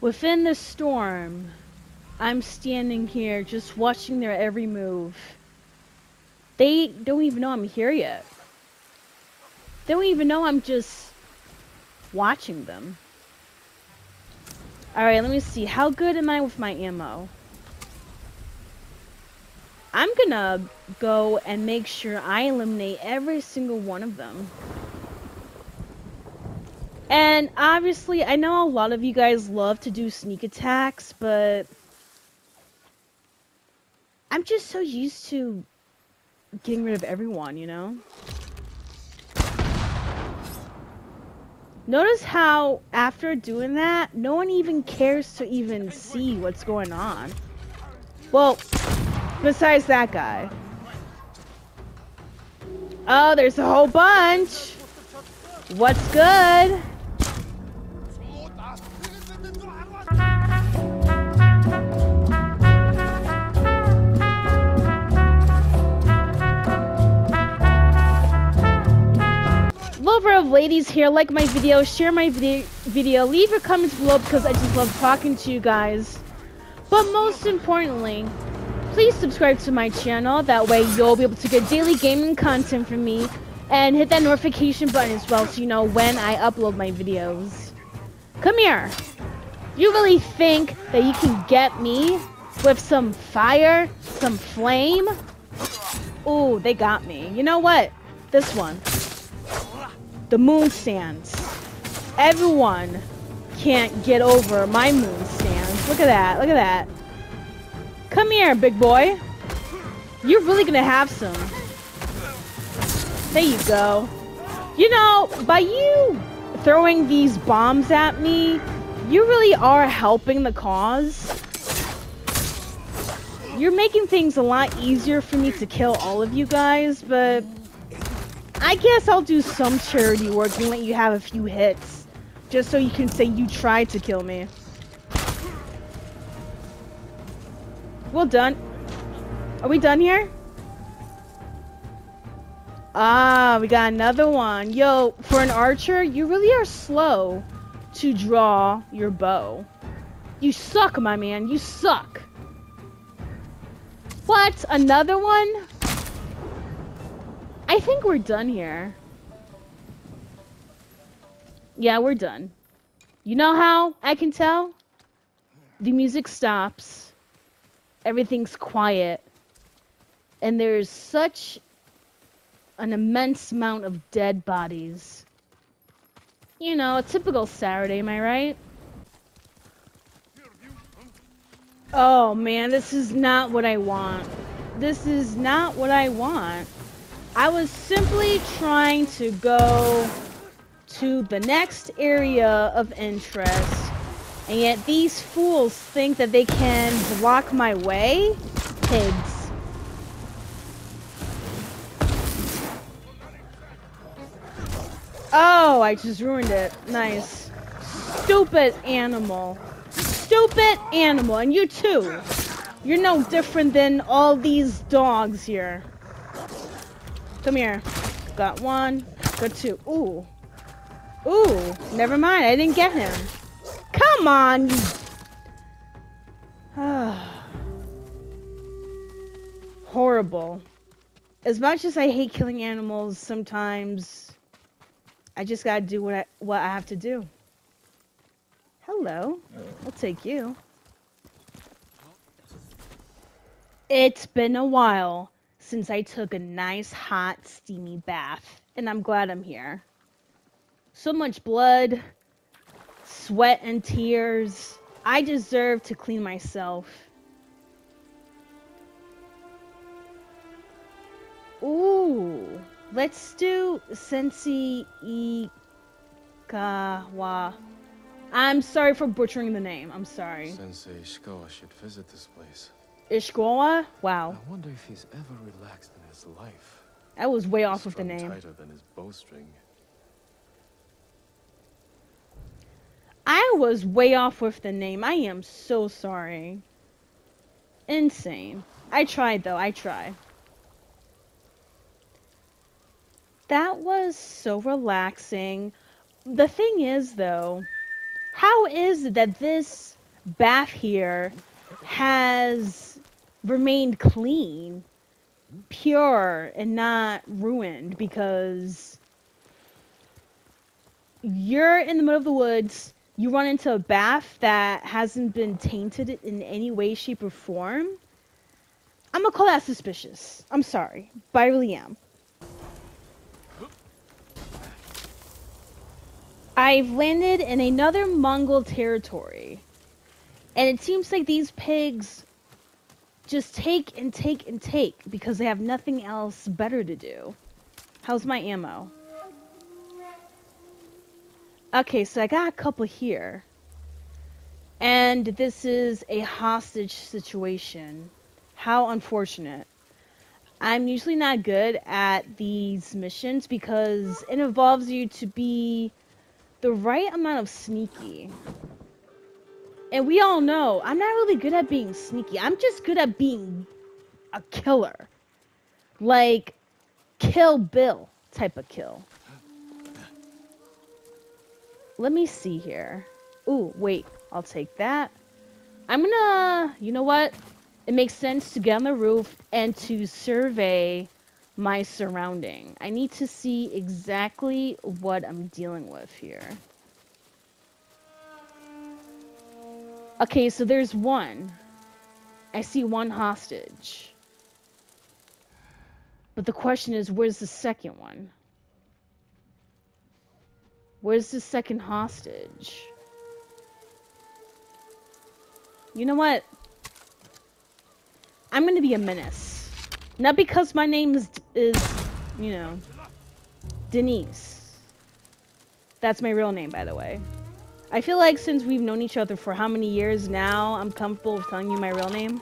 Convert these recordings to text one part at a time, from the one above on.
Within the storm, I'm standing here just watching their every move. They don't even know I'm here yet. They don't even know I'm just watching them. Alright, let me see. How good am I with my ammo? I'm gonna go and make sure I eliminate every single one of them. And obviously, I know a lot of you guys love to do sneak attacks, but I'm just so used to getting rid of everyone, you know? Notice how after doing that, no one even cares to even see what's going on. Well, besides that guy. Oh, there's a whole bunch. What's good? Lover of ladies here, like my video, share my video, video, leave your comments below because I just love talking to you guys. But most importantly, please subscribe to my channel. That way you'll be able to get daily gaming content from me. And hit that notification button as well so you know when I upload my videos. Come here. You really think that you can get me with some fire, some flame? Ooh, they got me. You know what? This one. The moon stands. Everyone can't get over my moon stands. Look at that. Look at that. Come here, big boy. You're really gonna have some. There you go. You know, by you throwing these bombs at me, you really are helping the cause. You're making things a lot easier for me to kill all of you guys, but I guess I'll do some charity work and let you have a few hits. Just so you can say you tried to kill me. Well done. Are we done here? Ah, we got another one. Yo, for an archer, you really are slow to draw your bow. You suck, my man. You suck. What? Another one? I think we're done here. Yeah, we're done. You know how I can tell? The music stops. Everything's quiet. And there's such an immense amount of dead bodies. You know, a typical Saturday, am I right? Oh man, this is not what I want. This is not what I want. I was simply trying to go to the next area of interest, and yet these fools think that they can block my way? Pigs. Oh, I just ruined it. Nice. Stupid animal. Stupid animal. And you too. You're no different than all these dogs here. Come here. Got one. Got two. Ooh. Ooh. Never mind. I didn't get him. Come on. Horrible. As much as I hate killing animals, sometimes I just gotta do what I what I have to do. Hello. I'll take you. It's been a while since I took a nice hot steamy bath, and I'm glad I'm here. So much blood, sweat and tears. I deserve to clean myself. Ooh. Let's do Sensi Ikawa. I'm sorry for butchering the name. I'm sorry. Sensei Ishikawa should visit this place. Ishikawa? Wow. I wonder if he's ever relaxed in his life. I was way off with the name. tighter than his bowstring. I was way off with the name. I am so sorry. Insane. I tried though. I tried. That was so relaxing. The thing is though, How is it that this bath here has remained clean, pure, and not ruined because you're in the middle of the woods, you run into a bath that hasn't been tainted in any way, shape, or form? I'm gonna call that suspicious. I'm sorry, but I really am. I've landed in another Mongol territory. And it seems like these pigs just take and take and take because they have nothing else better to do. How's my ammo? Okay, so I got a couple here. And this is a hostage situation. How unfortunate. I'm usually not good at these missions because it involves you to be the right amount of sneaky. And we all know I'm not really good at being sneaky. I'm just good at being a killer. Like Kill Bill type of kill. Let me see here. Ooh, wait. I'll take that. I'm gonna... You know what? It makes sense to get on the roof and to survey my surrounding. I need to see exactly what I'm dealing with here. Okay, so there's one. I see one hostage. But the question is, where's the second one? Where's the second hostage? You know what? I'm gonna be a menace. Not because my name is, is, you know, Denise. That's my real name, by the way. I feel like since we've known each other for how many years now, I'm comfortable with telling you my real name.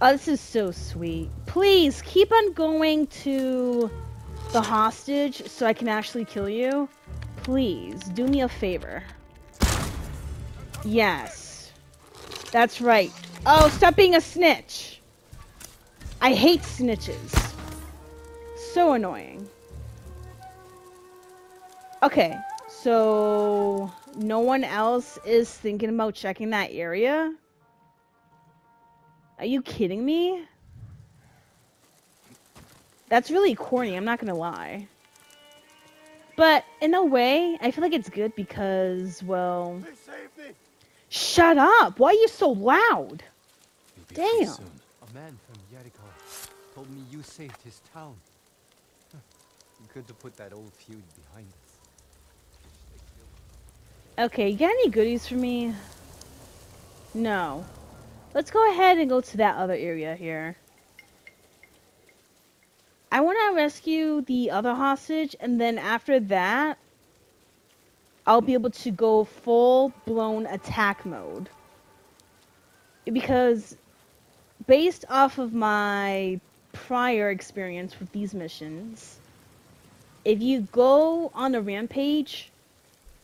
Oh, this is so sweet. Please, keep on going to the hostage so I can actually kill you. Please, do me a favor. Yes. That's right. Oh, stop being a snitch. I hate snitches. So annoying. Okay, so no one else is thinking about checking that area? Are you kidding me? That's really corny, I'm not gonna lie. But in a way, I feel like it's good because, well... Shut up! Why are you so loud? Damn. A man from Jericho told me you saved his town. Good to put that old feud behind us. Okay, you got any goodies for me? No. Let's go ahead and go to that other area here. I want to rescue the other hostage, and then after that, I'll be able to go full-blown attack mode. Because based off of my prior experience with these missions, if you go on a rampage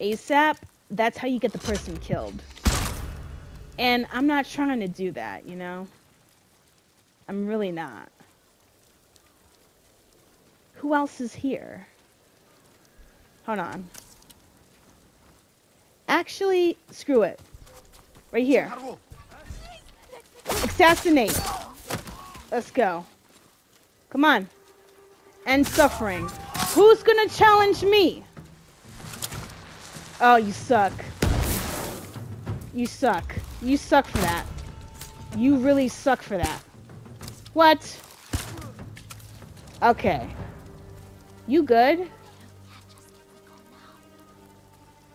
ASAP, that's how you get the person killed. And I'm not trying to do that, you know? I'm really not. Who else is here? Hold on. Actually, screw it. Right here. Assassinate. Let's go. Come on. End suffering. Who's gonna challenge me? Oh, you suck. You suck. You suck for that. You really suck for that. What? Okay. You good?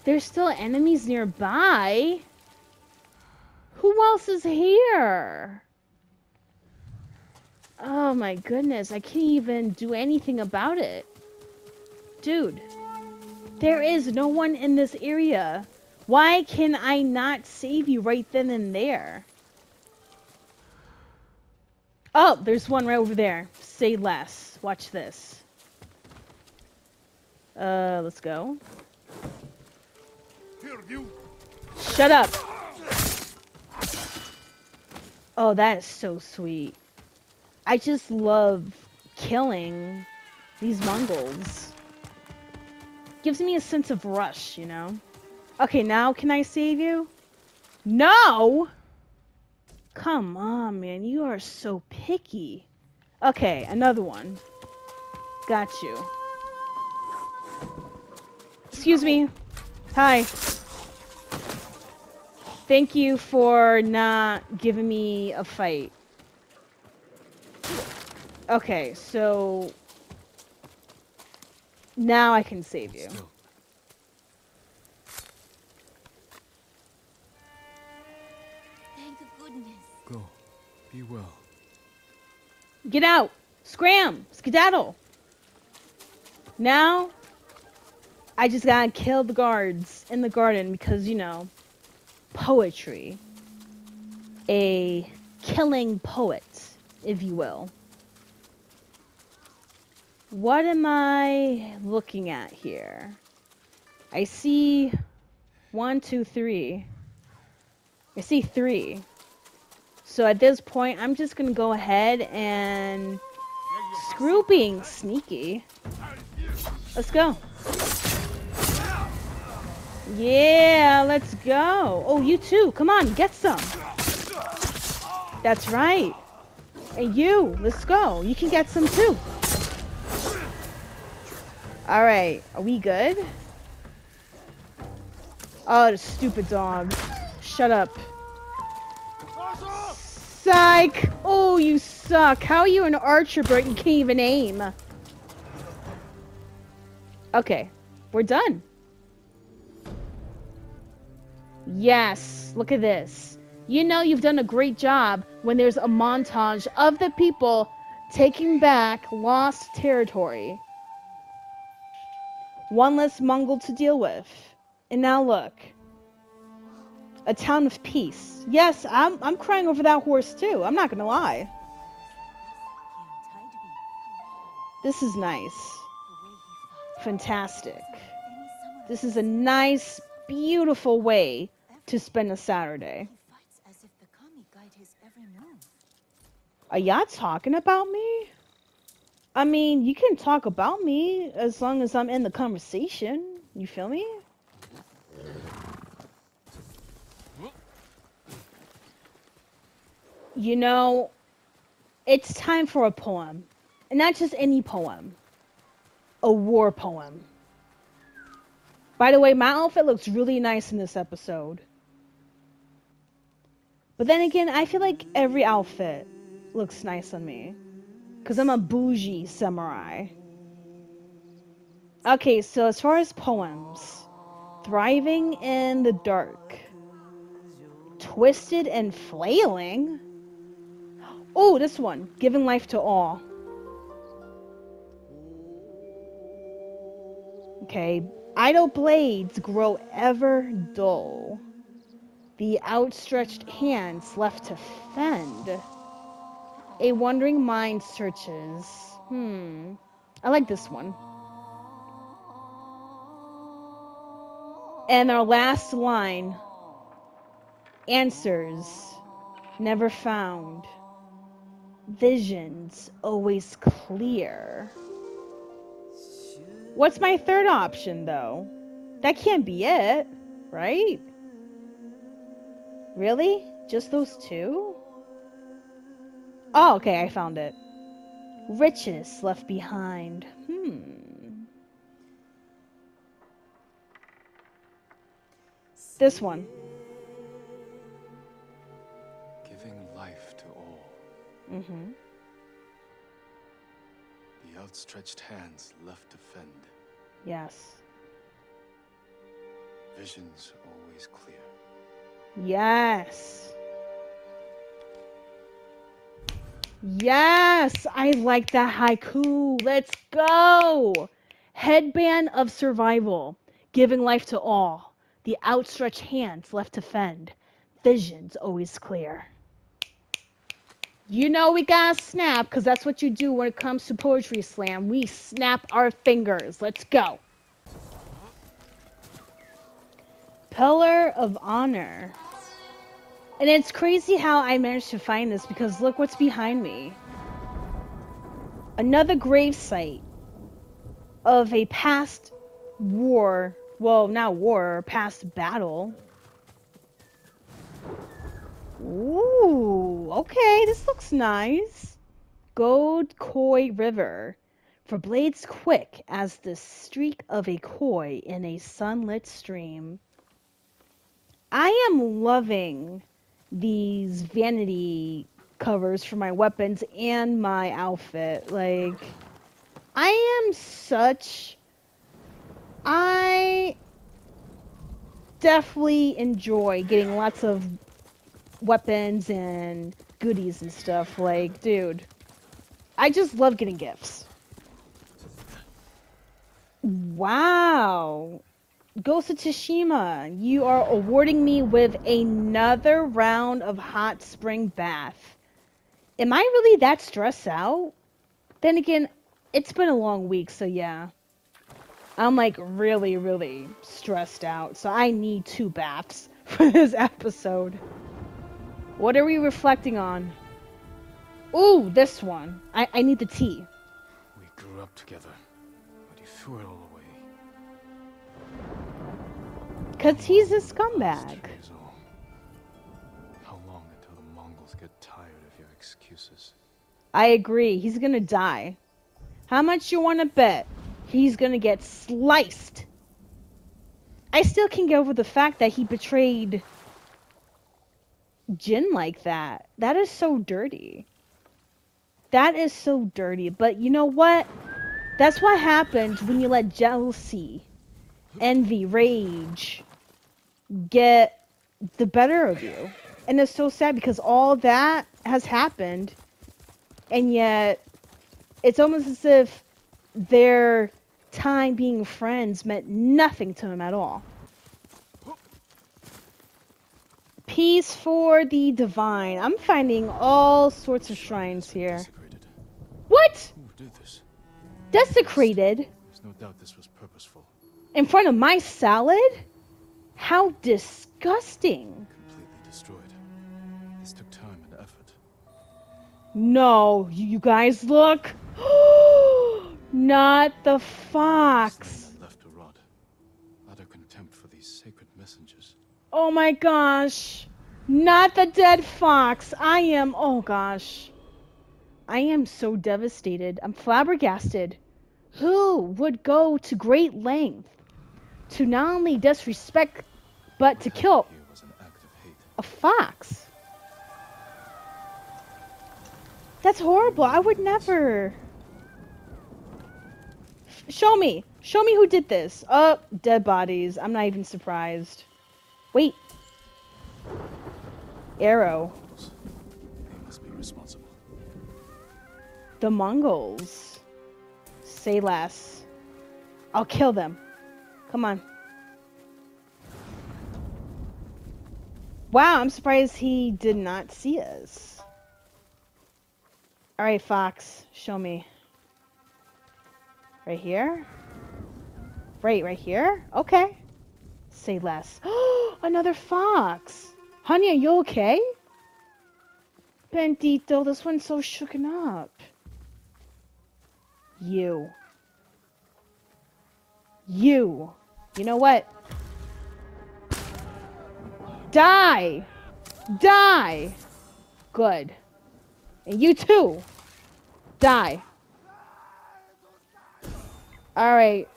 There's still enemies nearby. Who else is here? Oh my goodness, I can't even do anything about it. Dude, there is no one in this area. Why can I not save you right then and there? Oh, there's one right over there. Say less. Watch this. Uh, let's go. Shut up. Oh, that is so sweet. I just love killing these Mongols. gives me a sense of rush, you know? Okay, now can I save you? No! Come on, man. You are so picky. Okay, another one. Got you. Excuse me. Hi. Thank you for not giving me a fight. Okay, so now I can save you. Thank goodness. Go. Be well. Get out! Scram! Skedaddle! Now, I just gotta kill the guards in the garden because, you know, poetry. A killing poet, if you will. What am I looking at here? I see one, two, three. I see three. So at this point, I'm just gonna go ahead and screw being sneaky. Let's go. Yeah, let's go. Oh, you too. Come on, get some. That's right. And you, let's go. You can get some too. All right, are we good? Oh, the stupid dog. Shut up. Psych! Oh, you suck. How are you an archer, but you can't even aim? Okay, we're done. Yes, look at this. You know you've done a great job when there's a montage of the people taking back lost territory. One less Mongol to deal with. And now look. A town of peace. Yes, I'm I'm crying over that horse too. I'm not gonna lie. This is nice. Fantastic. This is a nice, beautiful way to spend a Saturday. As if the kami guide his every move. Are y'all talking about me? I mean, you can talk about me as long as I'm in the conversation. You feel me? You know, it's time for a poem. And not just any poem, a war poem. By the way, my outfit looks really nice in this episode. But then again, I feel like every outfit looks nice on me. Because I'm a bougie samurai. Okay, so as far as poems, Thriving in the Dark, Twisted and Flailing. Oh, this one, Giving Life to All. Okay, idle blades grow ever dull. The outstretched hands left to fend. A wandering mind searches. Hmm. I like this one. And our last line answers never found. Visions always clear. What's my third option, though? That can't be it, right? Really? Just those two? Oh, okay, I found it. Riches left behind. Hmm. This one. Giving life to all. Mm-hmm. The outstretched hands left to fend. Yes. Visions always clear. Yes. Yes, I like that haiku. Let's go. Headband of survival, giving life to all. The outstretched hands left to fend. Visions always clear. You know we gotta snap, because that's what you do when it comes to Poetry Slam. We snap our fingers. Let's go. Pillar of Honor. And it's crazy how I managed to find this because look what's behind me. Another grave site of a past war. Well, not war, past battle. Ooh, okay, this looks nice. Gold Koi River. For blades quick as the streak of a koi in a sunlit stream. I am loving these vanity covers for my weapons and my outfit. Like, I am such. I definitely enjoy getting lots of weapons and goodies and stuff. Like, dude, I just love getting gifts. Wow. Ghost of Tsushima, you are awarding me with another round of hot spring bath. Am I really that stressed out? Then again, it's been a long week, so yeah. I'm like really, really stressed out, so I need two baths for this episode. What are we reflecting on? Ooh, this one. I, I need the tea. We grew up together, but you threw it all away. Cause he's a scumbag. How long until the Mongols get tired of your excuses? I agree. He's gonna die. How much you wanna bet? He's gonna get sliced. I still can't get over the fact that he betrayed Jin like that. That is so dirty. That is so dirty. But you know what? That's what happens when you let jealousy, envy, rage get the better of you. And it's so sad because all that has happened and yet it's almost as if their time being friends meant nothing to him at all. Peace for the divine. I'm finding all sorts of shrines here. Desecrated. What? Who did this? Desecrated There's no doubt this was purposeful. in front of my salad? How disgusting. Completely destroyed. This took time and effort. No, you guys look. Not the fox. Left to rot. Utter contempt for these sacred messengers. Oh my gosh. Not the dead fox. I am. Oh gosh. I am so devastated. I'm flabbergasted. Who would go to great length to not only disrespect but to kill a fox? That's horrible. I would never. Show me. Show me who did this. Oh, dead bodies. I'm not even surprised. Wait. Arrow. They must be responsible. The Mongols. Say less. I'll kill them. Come on. Wow, I'm surprised he did not see us. Alright, Fox, show me. Right here? Right, right here? Okay. Say less. Another fox! Honey, are you okay? Bendito, this one's so shooken up. You. You. You know what? Die! Die! Good. And you too! Die. Alright.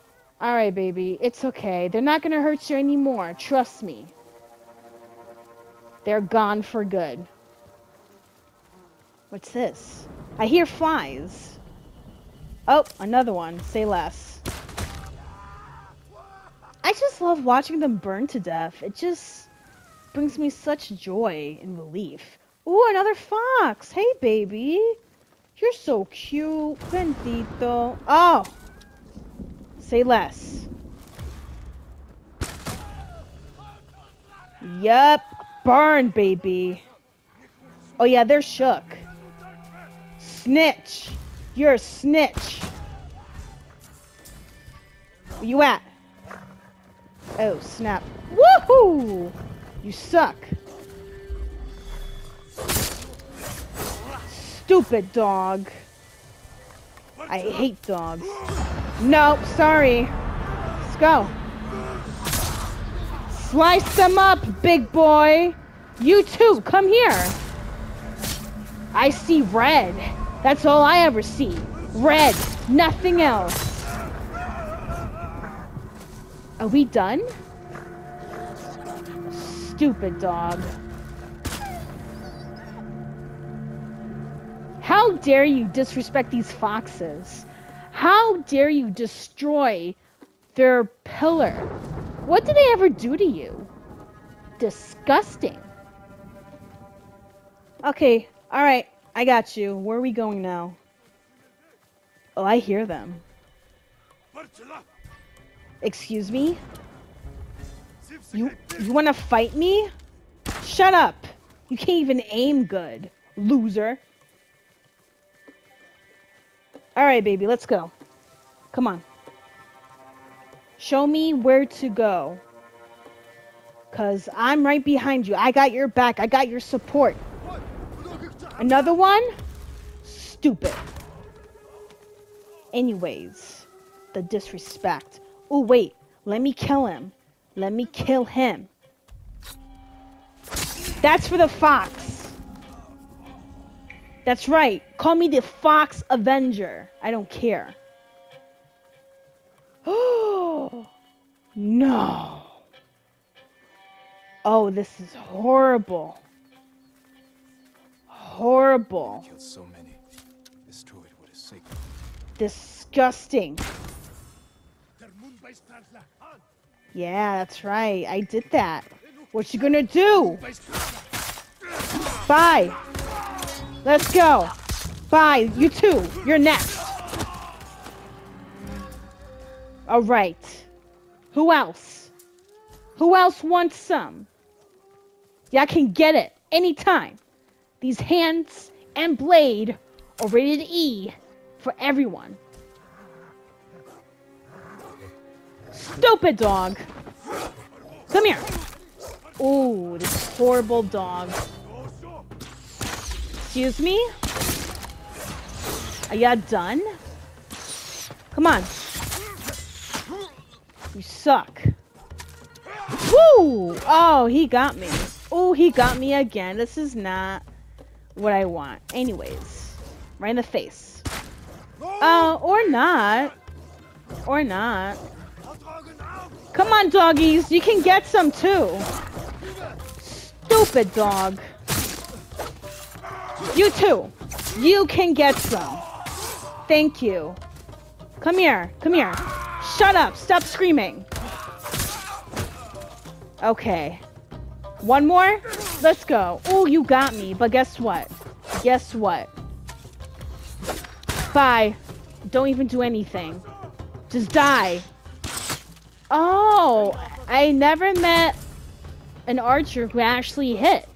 Alright, baby. It's okay. They're not gonna hurt you anymore. Trust me. They're gone for good. What's this? I hear flies. Oh, another one. Say less. I just love watching them burn to death. It just brings me such joy and relief. Ooh, another fox. Hey, baby. You're so cute. Bendito. Oh. Say less. Yep. Burn, baby. Oh, yeah, they're shook. Snitch. You're a snitch. Where you at? Oh, snap. Woohoo! You suck. Stupid dog. I hate dogs. Nope, sorry. Let's go. Slice them up, big boy. You too, come here. I see red. That's all I ever see. Red, nothing else. Are we done? Stupid dog. How dare you disrespect these foxes? How dare you destroy their pillar? What did they ever do to you? Disgusting. Okay, alright, I got you. Where are we going now? Oh, I hear them. Excuse me? You you want to fight me? Shut up. You can't even aim good, loser. All right, baby, let's go. Come on. Show me where to go. Cuz I'm right behind you. I got your back. I got your support. Another one? Stupid. Anyways, the disrespect. Oh, wait. Let me kill him. Let me kill him. That's for the fox. That's right. Call me the Fox Avenger. I don't care. Oh, no. Oh, this is horrible. Horrible. Killed so many. Destroyed what is sacred. Disgusting. Yeah, that's right. I did that. What you gonna do? Bye. Let's go. Bye. You too. You're next. All right. Who else? Who else wants some? Yeah, I can get it anytime. These hands and blade are rated E for everyone. Stupid dog. Come here. Ooh, this horrible dog. Excuse me? Are ya done? Come on. You suck. Woo! Oh, he got me. Oh, he got me again. This is not what I want. Anyways, right in the face. Uh, or not. Or not. Come on, doggies. You can get some too. Stupid dog. You too. You can get some. Thank you. Come here. Come here. Shut up. Stop screaming. Okay. One more? Let's go. Oh, you got me. But guess what? Guess what? Bye. Don't even do anything. Just die. Oh, I never met an archer who actually hit.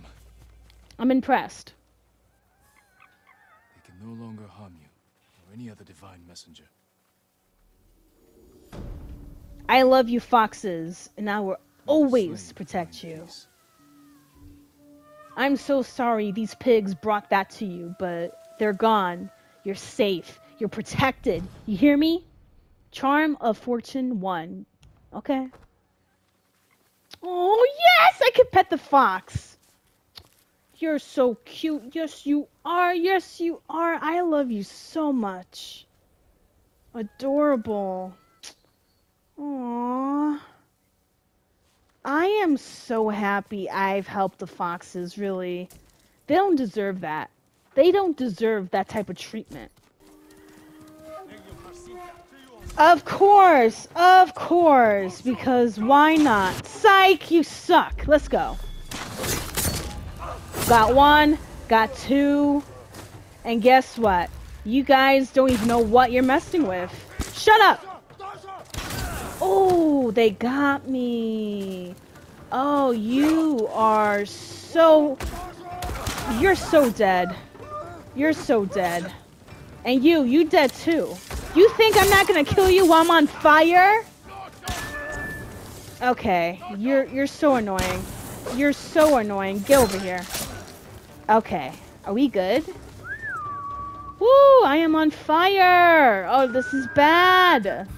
I'm impressed. They can no longer harm you or any other divine messenger. I love you, foxes, and I will always protect you. I'm so sorry these pigs brought that to you, but they're gone. You're safe. You're protected. You hear me? Charm of Fortune 1. Okay. Oh, yes! I can pet the fox. You're so cute. Yes, you are. Yes, you are. I love you so much. Adorable. Aww. I am so happy I've helped the foxes, really. They don't deserve that. They don't deserve that type of treatment. Of course, of course, because why not? Psych, you suck. Let's go. Got one, got two, and guess what? You guys don't even know what you're messing with. Shut up! Oh, they got me. Oh, you are so... You're so dead. You're so dead. And you, you dead too. You think I'm not gonna kill you while I'm on fire? Okay, you're you're so annoying. You're so annoying. Get over here. Okay, are we good? Woo! I am on fire. Oh, this is bad.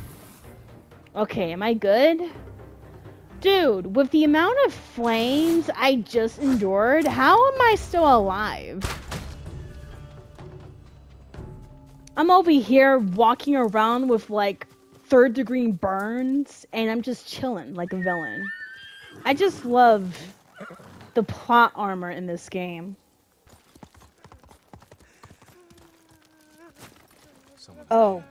Okay, am I good? Dude, with the amount of flames I just endured, how am I still alive? I'm over here walking around with like third degree burns and I'm just chilling like a villain. I just love the plot armor in this game. Someone Oh.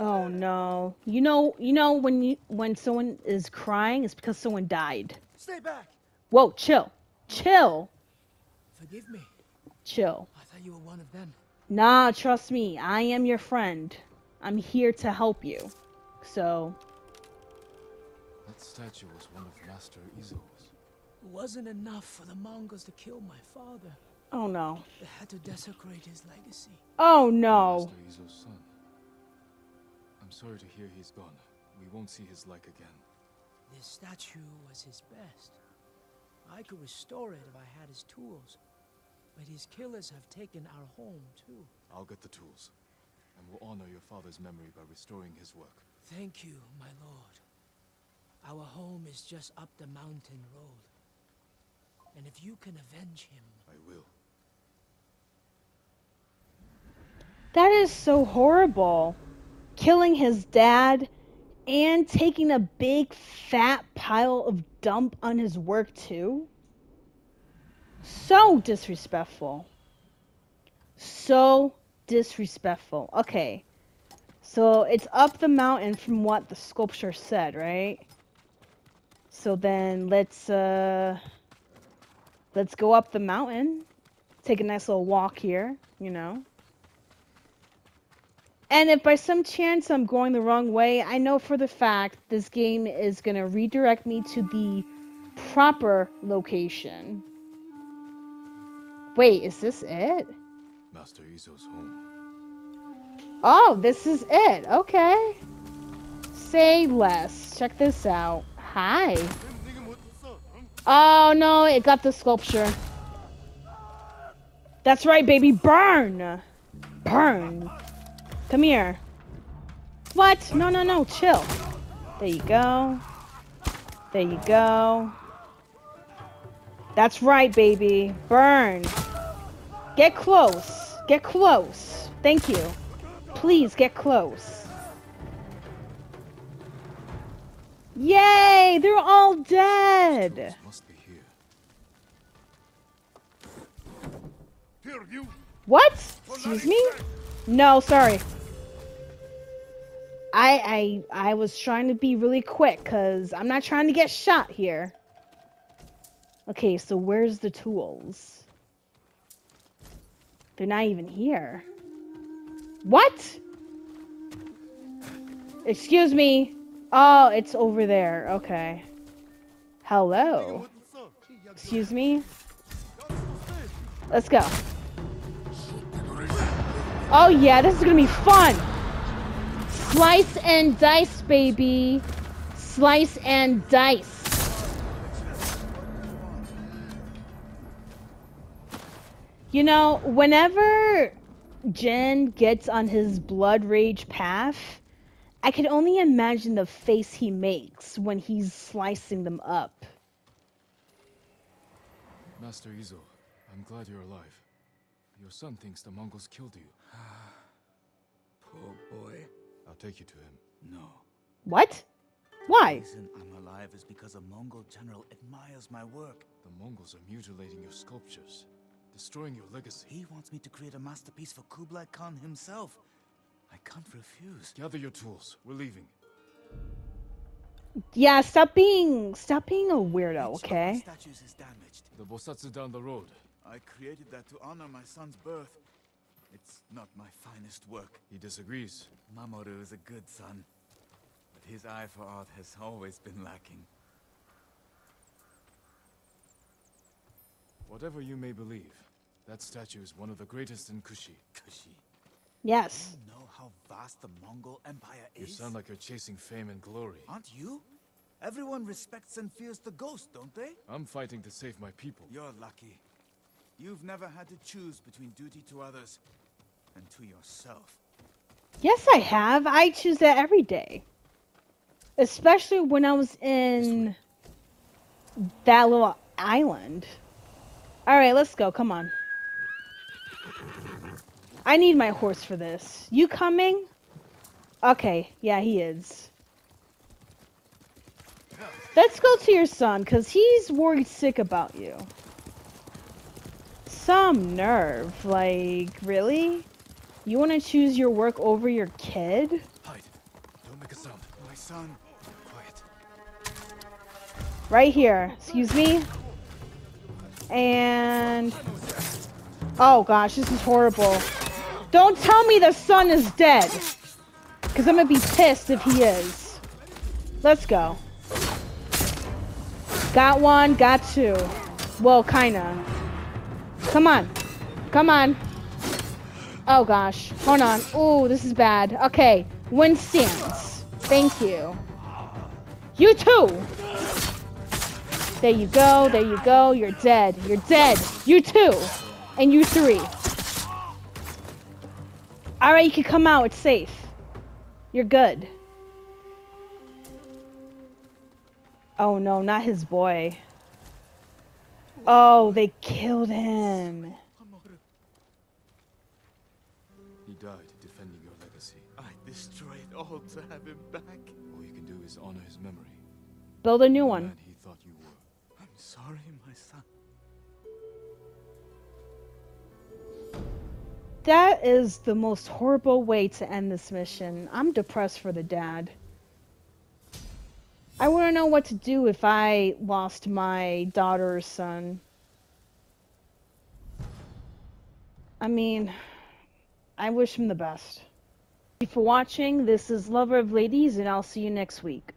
Oh no. You know you know when you when someone is crying it's because someone died. Stay back! Whoa, chill. Chill. Forgive me. Chill. I thought you were one of them. Nah, trust me. I am your friend. I'm here to help you. So, That statue was one of Master Izo's. It wasn't enough for the Mongols to kill my father. oh no. They had to desecrate his legacy. Oh no. Master Izo's son. I'm sorry to hear he's gone. We won't see his like again. This statue was his best. I could restore it if I had his tools. But his killers have taken our home, too. I'll get the tools. And we'll honor your father's memory by restoring his work. Thank you, my lord. Our home is just up the mountain road. And if you can avenge him, I will. That is so horrible. Killing his dad and taking a big fat pile of dump on his work too. So disrespectful. So disrespectful. Okay. So it's up the mountain from what the sculpture said, right? So then let's uh let's go up the mountain. Take a nice little walk here, you know. And if by some chance I'm going the wrong way, I know for the fact this game is going to redirect me to the proper location. Wait, is this it? Master Izo's home. Oh, this is it. Okay. Say less. Check this out. Hi. Oh no, it got the sculpture. That's right, baby. Burn. Burn. Come here. What? No, no, no. Chill. There you go. There you go. That's right, baby. Burn. Get close. Get close. Thank you. Please get close. Yay! They're all dead. Must be here. What? Excuse me? No, sorry. I I I was trying to be really quick cuz I'm not trying to get shot here. Okay, so where's the tools? They're not even here. What? Excuse me. Oh, it's over there. Okay. Hello. Excuse me. Let's go. Oh yeah, this is gonna be fun. Slice and dice, baby. Slice and dice. You know, whenever Jin gets on his blood rage path, I can only imagine the face he makes when he's slicing them up. Master Izo, I'm glad you're alive. Your son thinks the Mongols killed you. Ah, poor boy. I'll take you to him. No. What? Why? The reason I'm alive is because a Mongol general admires my work. The Mongols are mutilating your sculptures, destroying your legacy. He wants me to create a masterpiece for Kublai Khan himself. I can't refuse. Gather your tools. We're leaving. Yeah, stop being stop being a weirdo, Each of my okay? statues is damaged. The Bosatsu down the road. I created that to honor my son's birth. It's not my finest work. He disagrees. Mamoru is a good son, but his eye for art has always been lacking. Whatever you may believe, that statue is one of the greatest in Kushi. Kushi, Yes. you know how vast the Mongol Empire is? You sound like you're chasing fame and glory. Aren't you? Everyone respects and fears the ghost, don't they? I'm fighting to save my people. You're lucky. You've never had to choose between duty to others and to yourself. Yes, I have. I choose that every day. Especially when I was in that little island. Alright, let's go. Come on. I need my horse for this. You coming? Okay, yeah, he is. Let's go to your son, because he's worried sick about you. Some nerve. Like, really? You want to choose your work over your kid? Hide. Don't make a sound. My son. Quiet. Right here. Excuse me. And... Oh gosh, this is horrible. Don't tell me the son is dead. Because I'm to be pissed if he is. Let's go. Got one, got two. Well, kinda. Come on. Come on. Oh gosh. Hold on. Ooh, this is bad. Okay. Wind stance. Thank you. You too! There you go, there you go. You're dead. You're dead. You too! And you three. Alright, you can come out. It's safe. You're good. Oh no, not his boy. Oh, they killed him. He died defending your legacy. I destroyed all to have him back. All you can do is honor his memory. Build a new one. That is the most horrible way to end this mission. I'm depressed for the dad. I wouldn't know what to do if I lost my daughter or son. I mean, I wish him the best. Thank you for watching. This is Lover of Ladies, and I'll see you next week.